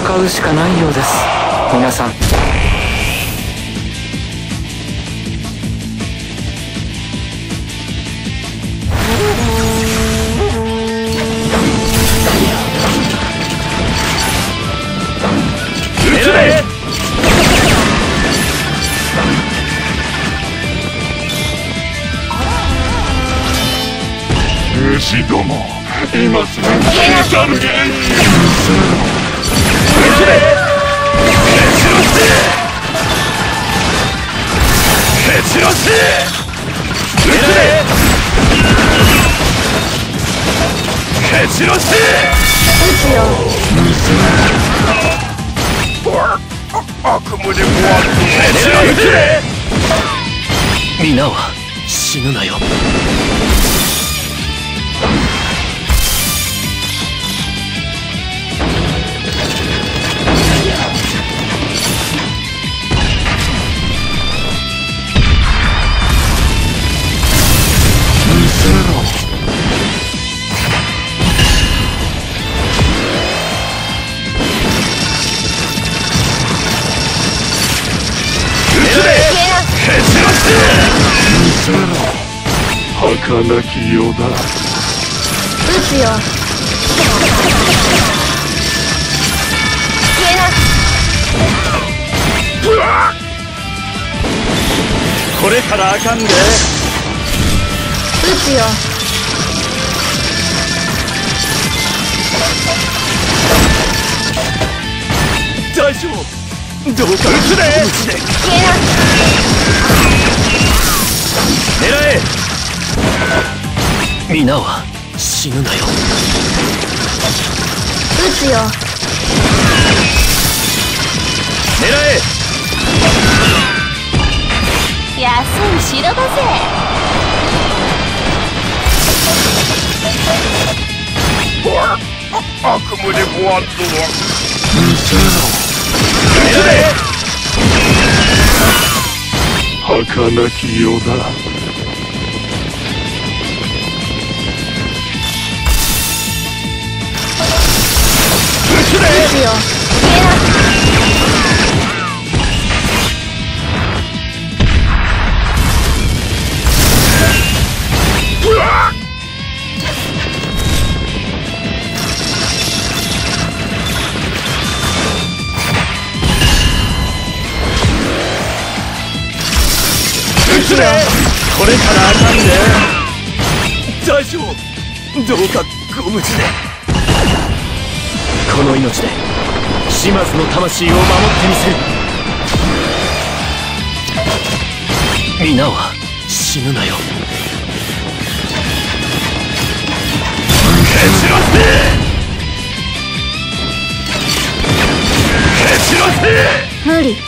戦うしかないようです。皆さん。ども今すぐ消え去るげ撃つね蹴散らせ撃つね蹴散らせ悪夢でもある蹴散らせ皆は死ぬなよ儚きようだ撃つよ。消えな。これからあかんで。撃つよ。大丈夫。どうか。撃つね消えな。狙え皆は死ぬなよ。撃つよ。狙え。安い城だぜ。悪夢でもあるぞ。狙え儚きようだこれからあかんで。大丈夫。どうかご無事で。この命で。島津の魂を守ってみせる。皆は死ぬなよ。蹴散らせ。蹴散らせ無理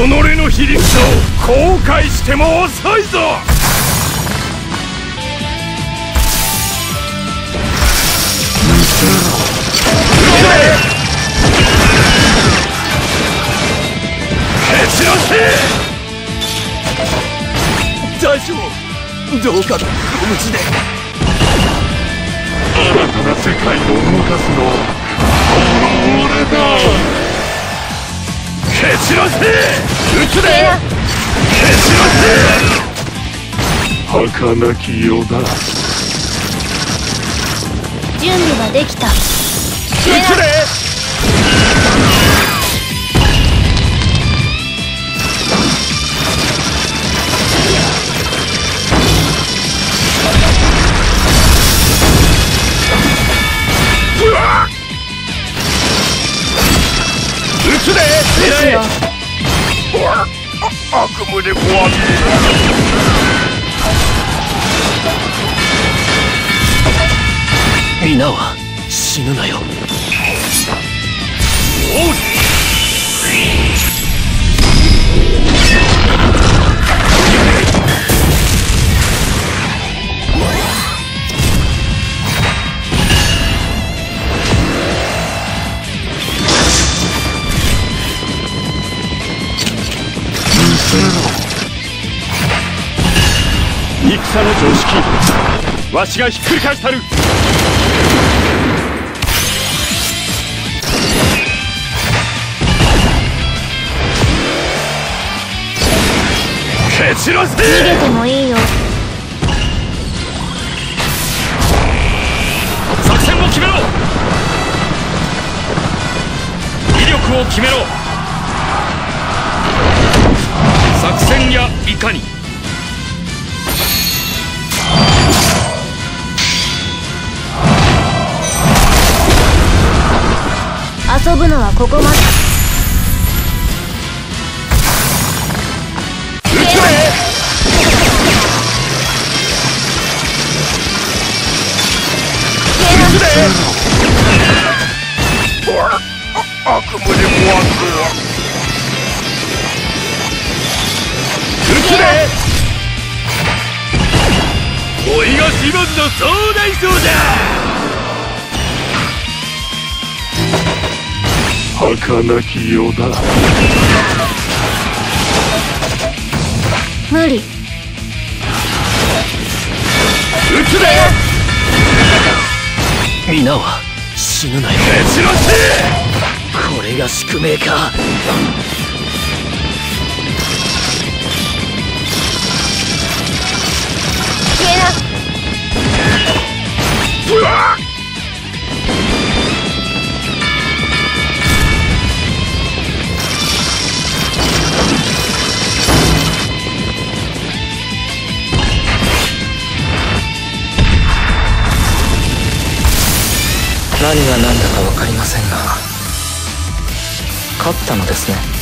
己の非力さを後悔しても遅いぞ。蹴散らせ！大丈夫。どうかご無事で。新たな世界を動かすのは俺だ蹴散らせ撃つでな蹴散らせ儚きだ。準備はできた。撃つなで撃つで撃つよ狙え悪夢でごわす皆は死ぬなよ戦の常識。わしがひっくり返したる。蹴散らせ逃げてもいいよ。作戦を決めろ。威力を決めろ。作戦やいかにぶのはここまで。撃つぜ撃つぜ悪夢でごわ撃つぜおいがシモンの総大将だ儚き世だ無理。撃つぜ皆は死ぬなよ。蹴散らせこれが宿命か何が何だか分かりませんが勝ったのですね。